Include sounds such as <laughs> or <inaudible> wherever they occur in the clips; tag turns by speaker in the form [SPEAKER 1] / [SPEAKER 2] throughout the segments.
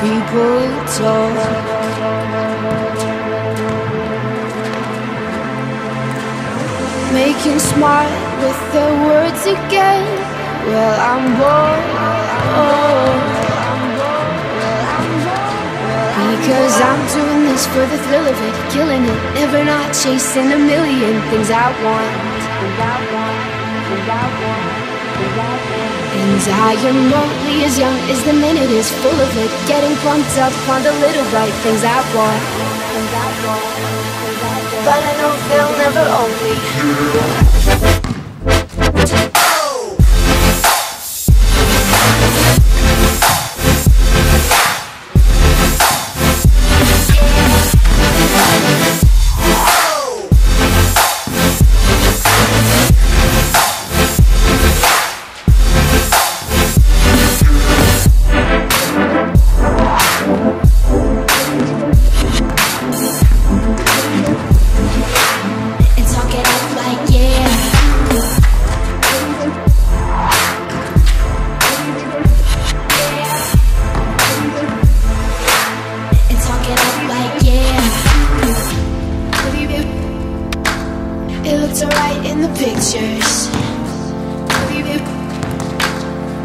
[SPEAKER 1] people talk? Making smart with their words again. Well, I'm bored. Because I'm doing this for the thrill of it, killing it, never not chasing a million things I want. Things I want, things I want, And I am only as young as the minute is full of it, getting pumped up on the little want, things I want. But I know they'll never own me.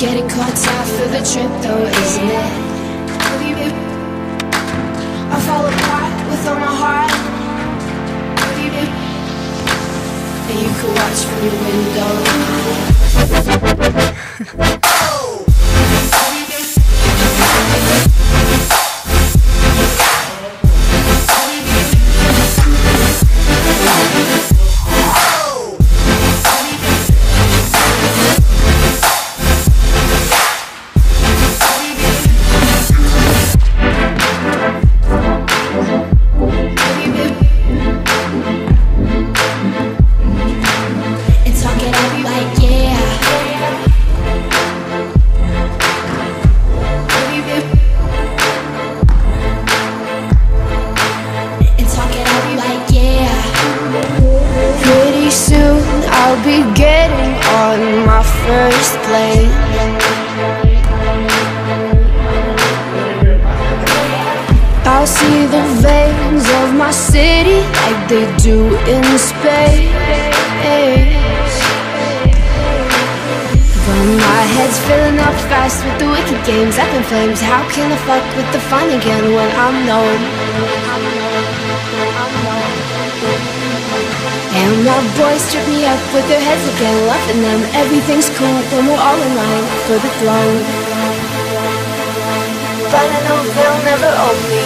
[SPEAKER 1] Getting caught out for the trip though, isn't it? I fall apart with all my heart. And you could watch from your window. Do in space. But my head's filling up fast with the wicked games up in flames. How can I fuck with the fun again when I'm known? And my boys trip me up with their heads again, loving them. Everything's cool when we're all in line for the throne. But I know they'll never own me.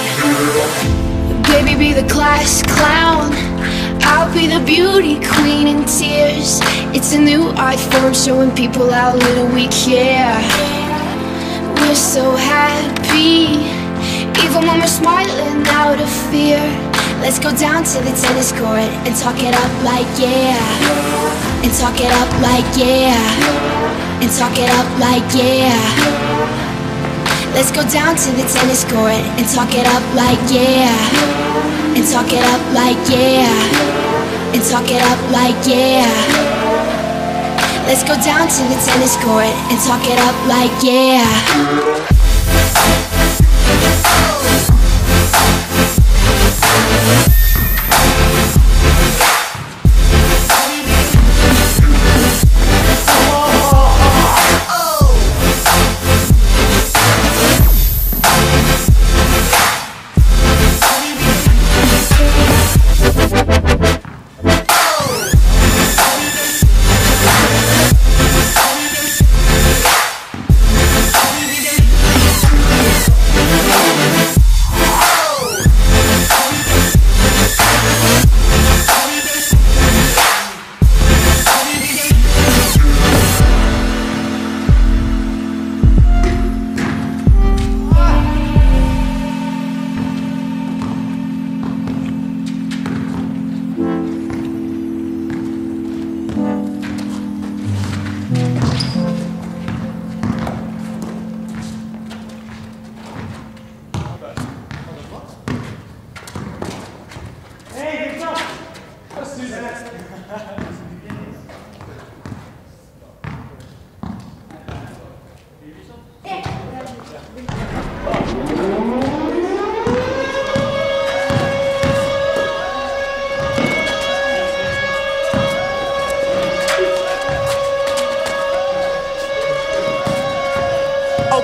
[SPEAKER 1] Baby, be the class clown. I'll be the beauty queen in tears. It's a new iPhone showing people how little we care. We're so happy, even when we're smiling out of fear. Let's go down to the tennis court and talk it up like yeah. And talk it up like yeah. And talk it up like yeah. Let's go down to the tennis court and talk it up like yeah. And talk it up like yeah. And talk it up like yeah. Let's go down to the tennis court and talk it up like yeah.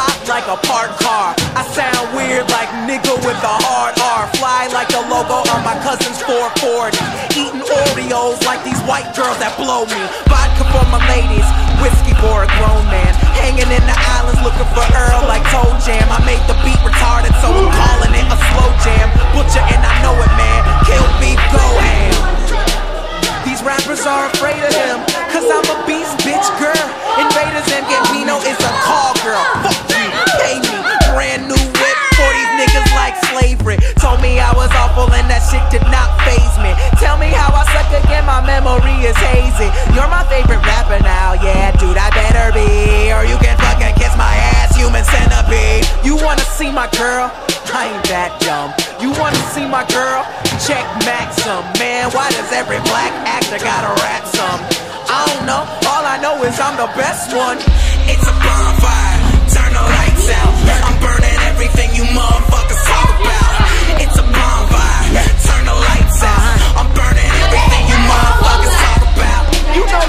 [SPEAKER 2] hot like a parked car. I sound weird like nigga with a hard R. Fly like the logo on my cousin's 440. Eating Oreos like these white girls that blow me. Vodka for my ladies, whiskey for a grown man. Hanging in the islands looking for Earl like Toe Jam. I made the beat retarded, so I'm calling it a slow jam. Butcher and I know it, man. Kill beef, go ham. These rappers are afraid of him, cause I'm a beast, bitch, girl. Invaders and Gambino is a call girl. Fuck did not phase me. Tell me how I suck again, my memory is hazy. You're my favorite rapper now, yeah, dude, I better be. Or you can fucking kiss my ass, human centipede. You wanna see my girl? I ain't that dumb. You wanna see my girl? Check Maxim. Man, why does every black actor gotta rap some? I don't know. All I know is I'm the best one. It's a bonfire. Turn the lights out. I'm burning everything you motherfuckers talk about. It's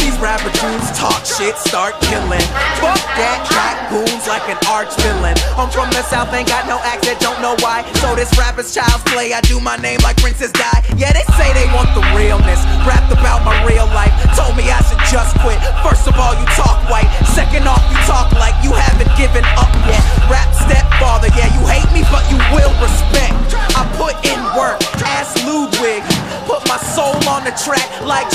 [SPEAKER 2] these rapper dudes talk shit, start killing. Fuck that, got goons like an arch villain. I'm from the south, ain't got no accent, don't know why. So this rapper's child's play, I do my name like Princess Di. Yeah, they say they want the realness. Rapped about my real life, told me I should just quit. First of all, you talk white.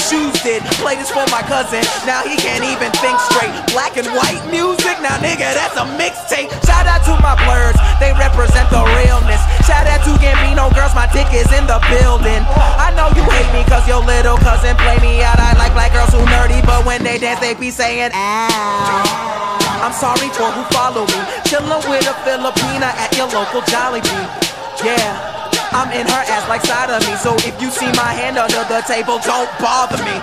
[SPEAKER 2] Shoes did. Play this for my cousin, now he can't even think straight. Black and white music, now nigga, that's a mixtape. Shout out to my blurs, they represent the realness. Shout out to Gambino girls, my dick is in the building. I know you hate me cause your little cousin play me out. I like black girls who nerdy, but when they dance, they be saying, ow. I'm sorry for who follow me. Chillin' with a Filipina at your local Jollibee. Yeah. I'm in her ass like side of me. So if you see my hand under the table, don't bother me.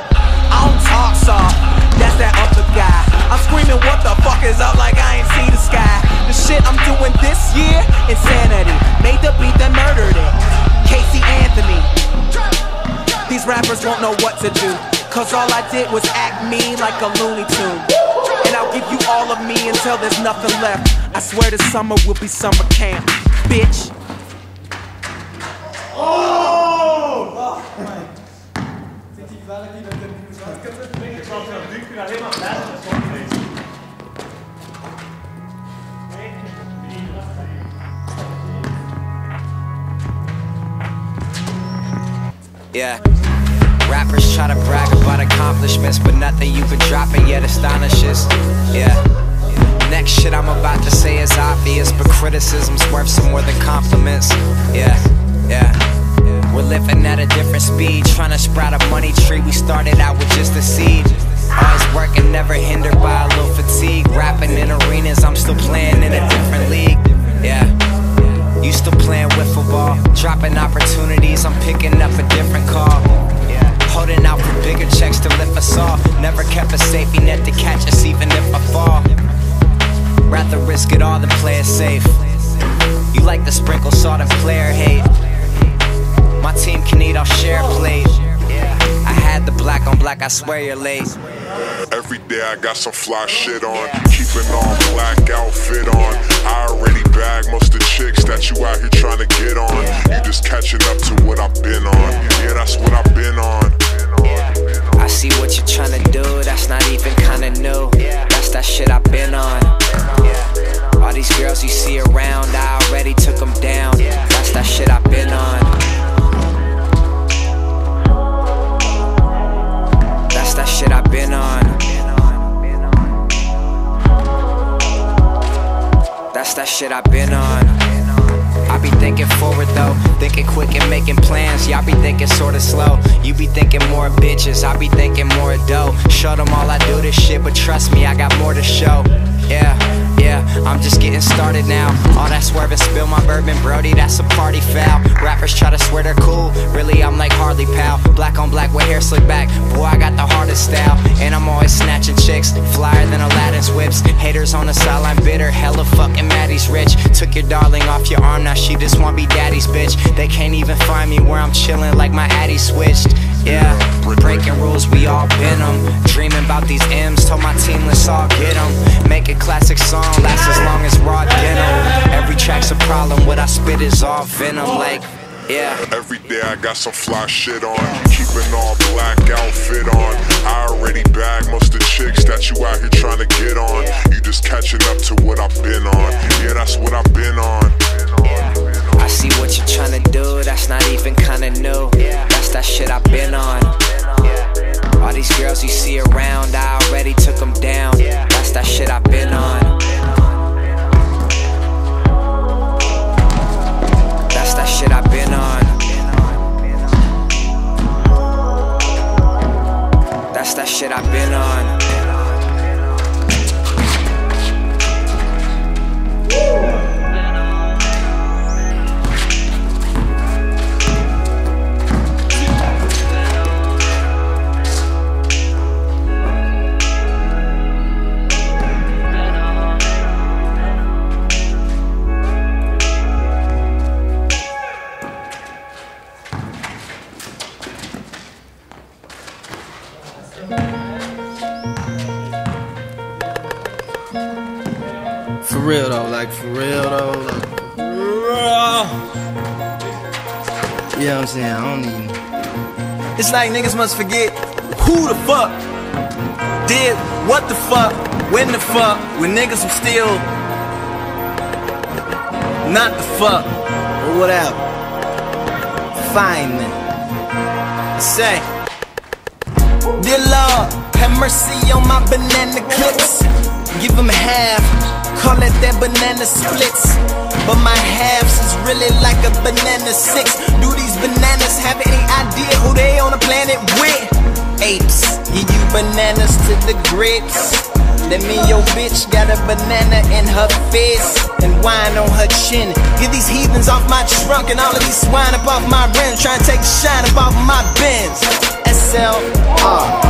[SPEAKER 2] I don't talk soft, that's that other guy. I'm screaming, what the fuck is up like I ain't see the sky. The shit I'm doing this year, insanity. Made the beat that murdered it. Casey Anthony. These rappers won't know what to do. Cause all I did was act mean like a Looney Tune. And I'll give you all of me until there's nothing left. I swear this summer will be summer camp. Bitch.
[SPEAKER 3] Yeah. Rappers try to brag about accomplishments, but nothing you could drop it yet astonishes. Yeah. Next shit I'm about to say is obvious, but criticism's worth some more than compliments. Yeah, yeah. We're living at a different speed, trying to sprout a money tree. We started out with just a seed. Always working, never hindered by a little fatigue. Rapping in arenas, I'm still playing in a different league. Yeah. You still playing wiffle ball, dropping opportunities. I'm picking up I swear you're late.
[SPEAKER 4] Every day I got some fly shit on. Keeping on black outfit on. I already bagged most of the chicks that you out here trying to get on. You just catching up to what I've been on. Yeah, that's what I've been on.
[SPEAKER 3] I see what you're trying to do, that's not even kinda new. That's that shit I've been on. Pal. Black on black with hair slick back, boy, I got the hardest style. And I'm always snatching chicks, flyer than Aladdin's whips. Haters on the sideline, bitter, hella fucking Maddie's rich. Took your darling off your arm, now she just wanna be daddy's bitch. They can't even find me where I'm chilling like my addy switched. Yeah, breaking rules, we all been them. Dreaming about these M's, told my team, let's all get them. Make a classic song, last as long as raw denim. Every track's a problem, what I spit is all venom. Like, yeah.
[SPEAKER 4] Every day I got some fly shit on. Keeping all black outfit on. I already bagged most of the chicks that you out here trying to get on. You just catching up to what I've been on. Yeah, that's what I've been on.
[SPEAKER 3] I see what you're trying to do, that's not even kinda new. That's that shit I've been on. All these girls you see around, I already took them down. That's that shit I've been on. That shit I've been on.
[SPEAKER 5] For
[SPEAKER 6] Must forget who the fuck did what the fuck, when the fuck, when niggas were still not the fuck, or whatever. Fine then. Say, Dear Lord, have mercy on my banana clips. Give them half, call it that banana splits. But my halves is really like a banana six. Do these bananas have any idea who they on the planet with? Apes, give you bananas to the grapes. That mean your bitch got a banana in her face and wine on her chin. Get these heathens off my trunk and all of these swine up off my rims. Trying to take shine up off my bins. SLR.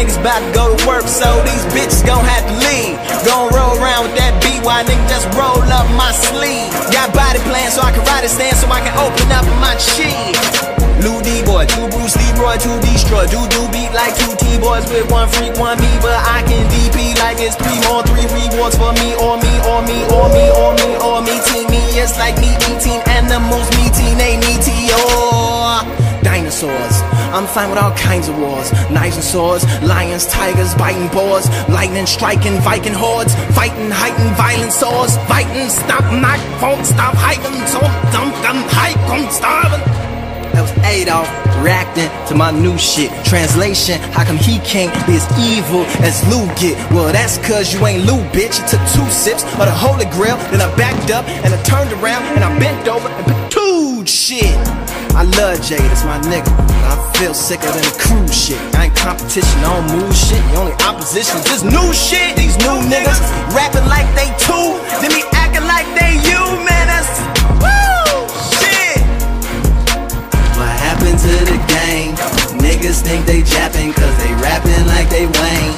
[SPEAKER 6] Niggas bout to go to work, so these bitches gon' have to leave. Gon' roll around with that BY, nigga, just roll up my sleeve. Got body plans so I can ride a stand so I can open up my cheek. Lou D boy, two Bruce Leroy, two destroy, do do beat like two T boys with one freak, one me, but I can DP like it's three more, three rewards for me, or me, or me, or me, or me, or me, team me. It's like me eating animals, me, meeting a meteor. Dinosaurs. I'm fine with all kinds of wars. Knives and swords, lions, tigers, biting boars, lightning striking Viking hordes, fighting, heightened violent swords, fighting, stop, knock, won't stop, hiking, so dump, dump, hike, I'm starving. That was Adolf reacting to my new shit. Translation, how come he can't be as evil as Lou get? Well, that's cause you ain't Lou, bitch. It took two sips of the Holy Grail, then I backed up and I turned around and I bent over and patooed shit. I love Jay, that's my nigga. I feel sicker than the cruise shit. I ain't competition, I don't move shit. The only opposition is this new shit. These new niggas rapping like they two, then be acting like they you, man. That's
[SPEAKER 5] to the game? Niggas think they japping cause they rapping like they Wayne.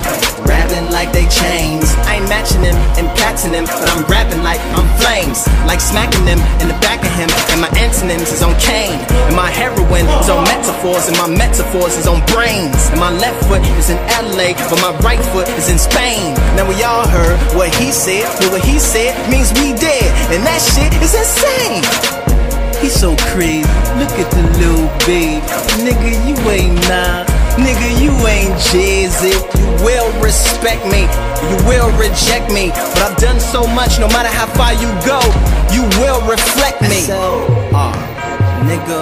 [SPEAKER 5] Rapping like they chains.
[SPEAKER 6] I ain't matching them and them, but I'm rapping like I'm flames. Like smacking them in the back of him, and my antonyms is on cane. And my heroin is on metaphors, and my metaphors is on brains. And my left foot is in LA, but my right foot is in Spain. Now we all heard what he said, but what he said means we dead. And that shit is insane.
[SPEAKER 5] He's so crazy. Look at the little babe. Nigga, you ain't nah.
[SPEAKER 6] Nigga, you ain't Jay-Z. You will respect me, you will reject me. But I've done so much, no matter how far you go, you will reflect me.
[SPEAKER 5] SLR, nigga,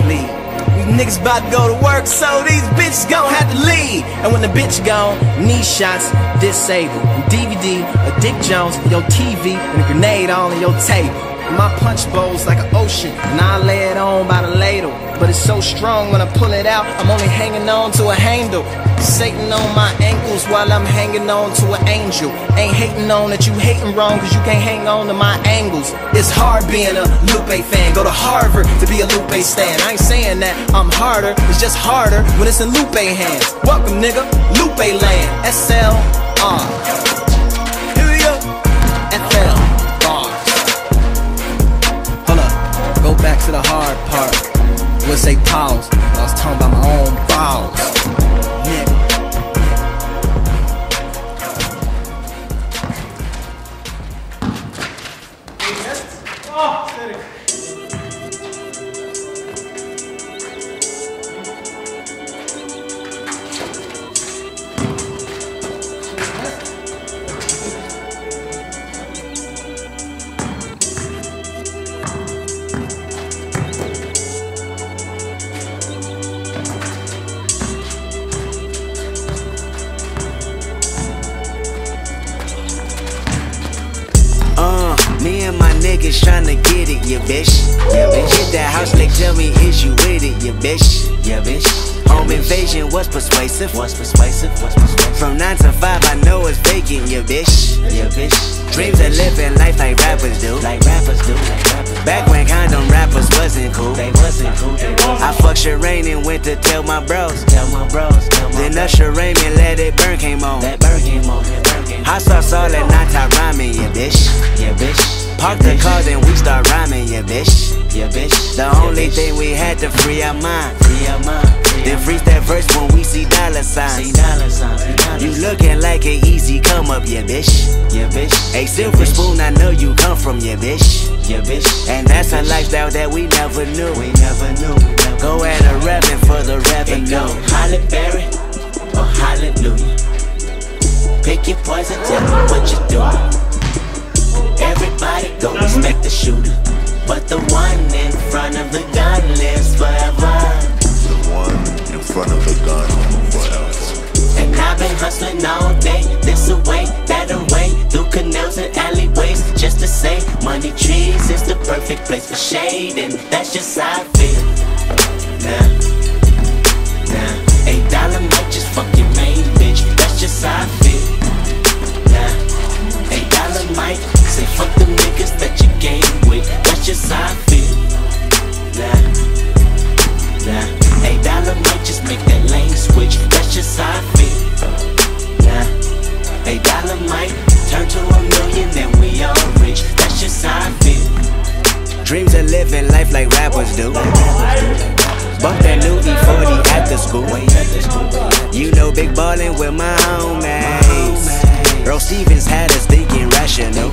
[SPEAKER 5] please.
[SPEAKER 6] These niggas about to go to work, so these bitches gon' have to leave. And when the bitch gone, knee shots disabled. And DVD, a Dick Jones, your TV, and a grenade all on your table. My punch bowl's like an ocean, and I lay it on by the ladle. But it's so strong when I pull it out, I'm only hanging on to a handle. Satan on my ankles while I'm hanging on to an angel. Ain't hating on that you hating wrong, cause you can't hang on to my angles. It's hard being a Lupe fan. Go to Harvard to be a Lupe stan. I ain't saying that I'm harder, it's just harder when it's in Lupe hands. Welcome, nigga, Lupe land. SLR. Back to the hard part. Would say pause. I was talking about my own balls.
[SPEAKER 7] Yeah, bitch. Yeah, bitch. Hit that house, like, tell me, is you with it, yeah, bitch? Yeah, bitch. Home invasion was persuasive. Was persuasive. Was persuasive. From 9 to 5, I know it's vacant, yeah, bitch. Yeah, bitch. Dreams of living life like rappers do. Like rappers do. Like rappers. Back when condom rappers wasn't cool. They wasn't cool. They wasn't. I fucked Sherane and went to tell my bros. Tell my bros. Tell my then Usher Raymond let it burn came on. That burn came on. That burn came on. Hot sauce all that night I rhyming, yeah, bitch. Yeah, bitch. Park the car, then we start rhyming, yeah, bitch. Yeah, bitch. The only thing we had to free our mind. Free our mind. Then freeze that verse when we see dollar signs. See dollar signs. You looking like an easy come up, yeah, bitch. Yeah, bitch. A silver spoon, I know you come from, yeah, bitch. Yeah, bitch. And that's a lifestyle that we never knew. We never knew. Go at a revenue for the revenue. Go Halle Berry Hallelujah. Pick your poison, tell me what you doing. Everybody go respect the shooter. But the one in front of the gun lives forever.
[SPEAKER 4] The one in front of the gun forever.
[SPEAKER 7] And I've been hustling all day, this away, that away, through canals and alleyways, just to say, money trees is the perfect place for shade, and that's just how I feel. Nah, fuck your main bitch, that's just how I feel. Nah, eight dollar might say fuck the niggas that you game with, that's just how I feel. Nah, nah, eight dollar might just make that lane switch, that's just how I feel. Nah, eight dollar might turn to a million, then we all rich, that's just how I feel. Dreams of living life like rappers do. Bump that new E-40 after school. You know, big ballin' with my homies. Earl Stevens had us thinking rational.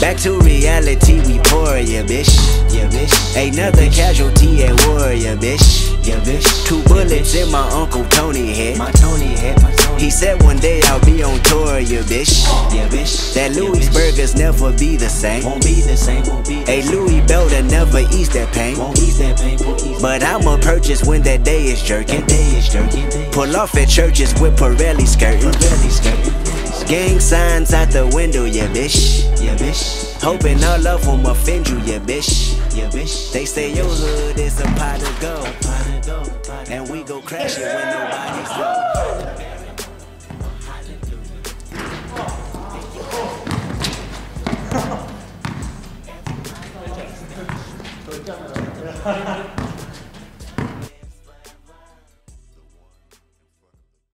[SPEAKER 7] Back to reality, we pour, yeah, bitch. Yeah, bitch. Another casualty at war, yeah, bitch. Yeah, bitch. Two bullets in my Uncle Tony head. My Tony head, my Tony He said one day I'll be on tour, yeah, bitch. Yeah, bitch. That Louis burgers never be the same. Won't be the same, won't be A Louis Belder never ease that pain. Won't ease that pain, won't ease But I'ma purchase when that day is jerking. That day is jerking. Pull off at churches with Pirelli skirting. Pirelli skirting. Gang signs out the window, yeah, bitch. Yeah, bitch. Hoping all of them offend you, yeah, bitch. Yeah, bitch. They say your hood is a pot of gold. And we go crash it when nobody's <laughs> home. 時間なかった。